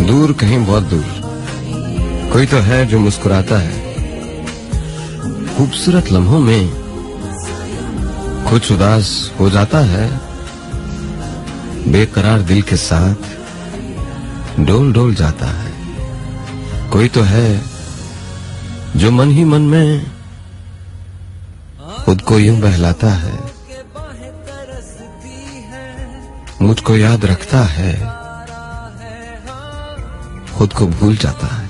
दूर कहीं बहुत दूर। कोई तो है जो मुस्कुराता है। खूबसूरत लम्हों में कुछ उदास हो जाता है। बेकरार दिल के साथ डोल डोल जाता है। कोई तो है जो मन ही मन में खुद को यूँ बहलाता है। मुझको याद रखता है। खुद को भूल जाता है।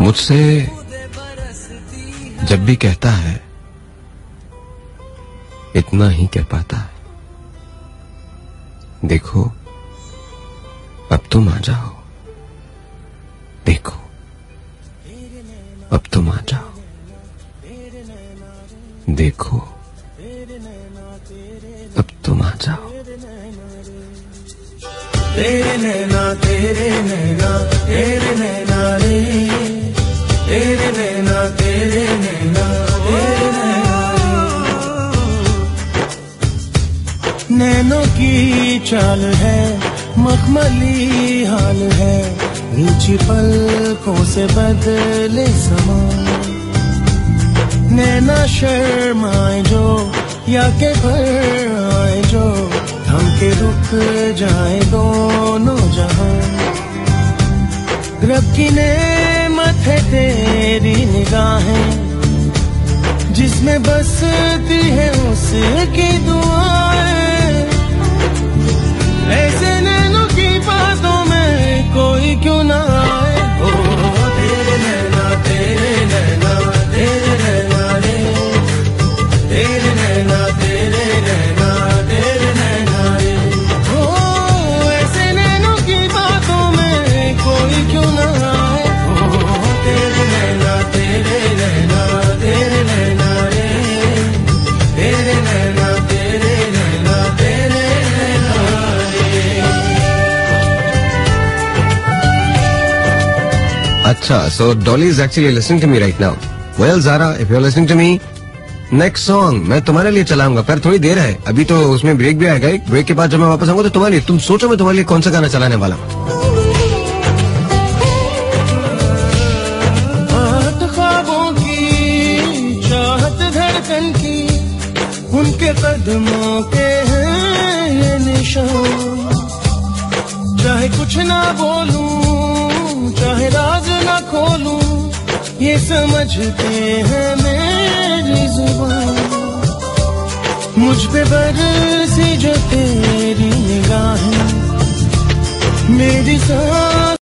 मुझसे जब भी कहता है, इतना ही कह पाता है। देखो, अब तुम आ जाओ। देखो, अब तुम आ जाओ। देखो अब तुम आ जाओ। तेरे नैना तेरे नैना तेरे नैना रे। तेरे नैना तेरे नैना तेरे नैना। नैनों की चाल है, मखमली हाल है। नीची पलकों से बदले समा नैना शर्माए या के भर आए जो, हम के रुक जाए दोनों जहाँ। रब की नेमत है तेरी निगाहें, जिसमें बसती है उसकी दुआएँ अच्छा so Dolly is actually listening to me right now well Zara if you are listening to me next song मैं तुम्हारे लिए चलाऊँगा, पर थोड़ी देर है। अभी तो उसमें ब्रेक भी आएगा। एक ब्रेक के बाद जब मैं वापस आऊँगा तो तुम्हारे लिए, तुम सोचो मैं तुम्हारे लिए कौन सा गाना चलाने वाला उनके कदमों के हैं निशान। चाहे कुछ ना बोलूँ, चाहे राज खोलूं ये समझते हैं मेरी ज़ुबान। मुझ पे बरसी जो तेरी निगाहें मेरी सांस